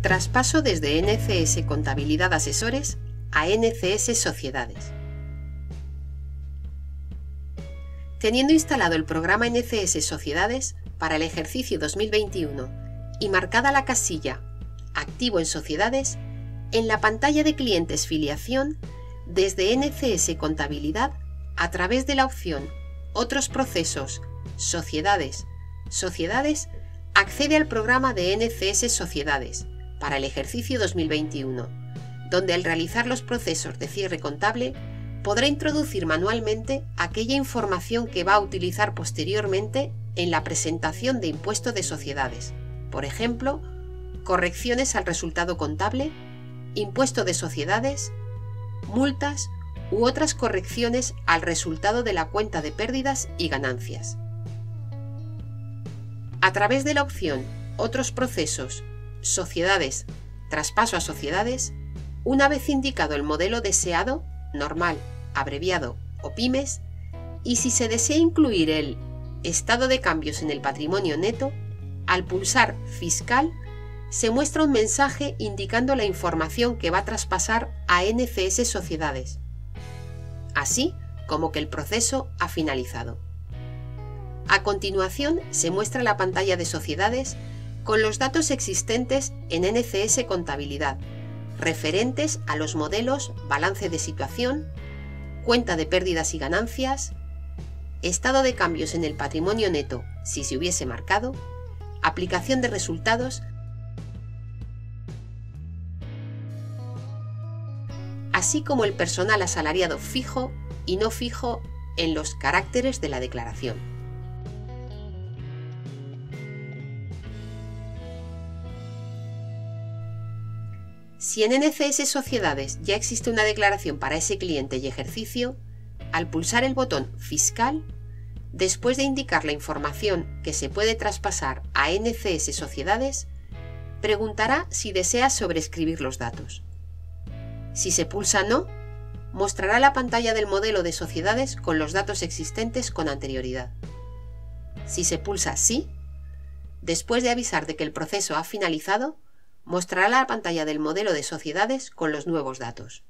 Traspaso desde NCS Contabilidad Asesores a NCS Sociedades. Teniendo instalado el programa NCS Sociedades para el ejercicio 2021 y marcada la casilla Activo en Sociedades, en la pantalla de clientes filiación, desde NCS Contabilidad, a través de la opción Otros procesos, Sociedades, Sociedades, accede al programa de NCS Sociedades para el ejercicio 2021, donde al realizar los procesos de cierre contable podrá introducir manualmente aquella información que va a utilizar posteriormente en la presentación de impuesto de sociedades, por ejemplo, correcciones al resultado contable, impuesto de sociedades, multas u otras correcciones al resultado de la cuenta de pérdidas y ganancias. A través de la opción Otros procesos, Sociedades, Traspaso a sociedades, una vez indicado el modelo deseado, normal, abreviado o pymes, y si se desea incluir el estado de cambios en el patrimonio neto, al pulsar Fiscal se muestra un mensaje indicando la información que va a traspasar a NCS Sociedades, así como que el proceso ha finalizado. A continuación se muestra la pantalla de sociedades con los datos existentes en NCS Contabilidad, referentes a los modelos balance de situación, cuenta de pérdidas y ganancias, estado de cambios en el patrimonio neto si se hubiese marcado, aplicación de resultados, así como el personal asalariado fijo y no fijo en los caracteres de la declaración. Si en NCS Sociedades ya existe una declaración para ese cliente y ejercicio, al pulsar el botón Fiscal, después de indicar la información que se puede traspasar a NCS Sociedades, preguntará si desea sobreescribir los datos. Si se pulsa No, mostrará la pantalla del modelo de sociedades con los datos existentes con anterioridad. Si se pulsa Sí, después de avisar de que el proceso ha finalizado, mostrará la pantalla del modelo de sociedades con los nuevos datos.